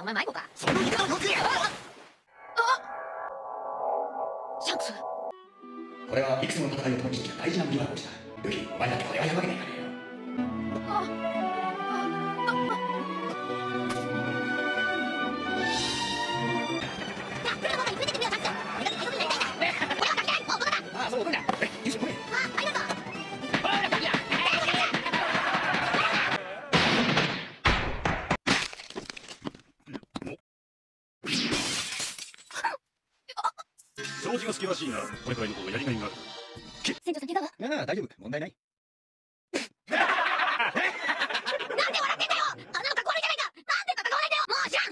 お前迷子か？その言い方をよく言えシャンクス。これはいくつもの戦いを共にしてきた大事な麦わら帽子だルフィお前だってこれはやるわけにはいかね掃除が好きらしいなこれくらいの方がやりがいがある船長さん怪我はああ大丈夫問題ないなんで笑ってんだよあんなのかっこ悪いじゃないかなんで戦わないんだよもう知ら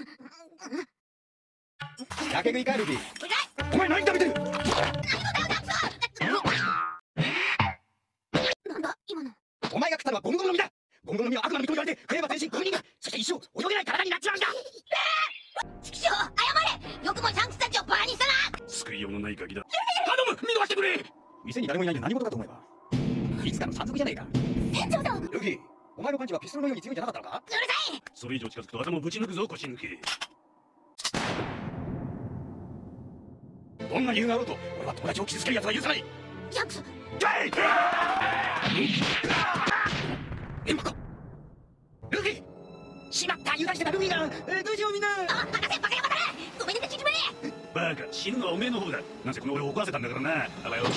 んやけ食いかルフィうるさいお前何食べてるなんだ今の。お前が食ったのはゴムゴムの実だ。ゴムゴムの実は悪魔の実と言われて食えば全身ゴム人間そして一生ないガキだ。頼む！見逃してくれ！店に誰もいないんで何事かと思えば。いつかの山賊じゃねえか。船長さんうるルフィお前のパンチはピストルのように強いんじゃなかったのか？さい！それ以上近づくと頭をぶち抜くぞ腰抜け。どんな理由があろうと俺は友達を傷つける奴は許さない。シャンクスしてたルフィが、えー、どうしようみんなあ博士バカヤバだごめんね縮めバカ死ぬのはおめえの方だ。なんせこの俺を怒らせたんだからな。あばよ。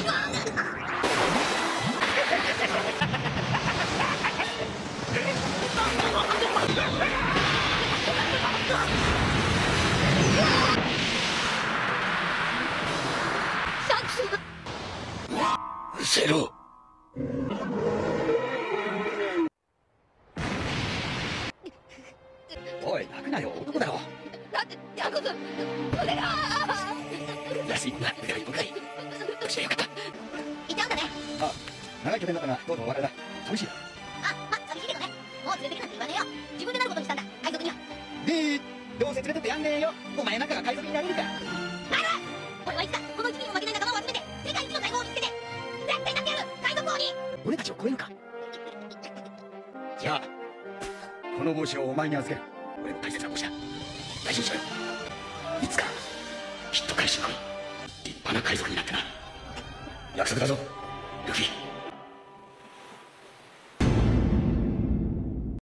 せえろ安いな腕が一本かい無事でよかったいちゃうんだねあ長い拠点だったがとうとうお別れだ寂しいなあまあ寂しいけどねもう連れてくなんて言わねえよ自分でなることにしたんだ海賊にはでどうせ連れてってやんねえよお前なんかが海賊になれるかなる俺はいつかこの一味にも負けない仲間を集めて世界一の大砲を見つけて絶対なってやる海賊王に俺たちを超えるかじゃあこの帽子をお前に預ける俺の大切な帽子だ大事にしろよ。いつかきっと回収来い立派な海賊になってな。約束だぞ。ルフィ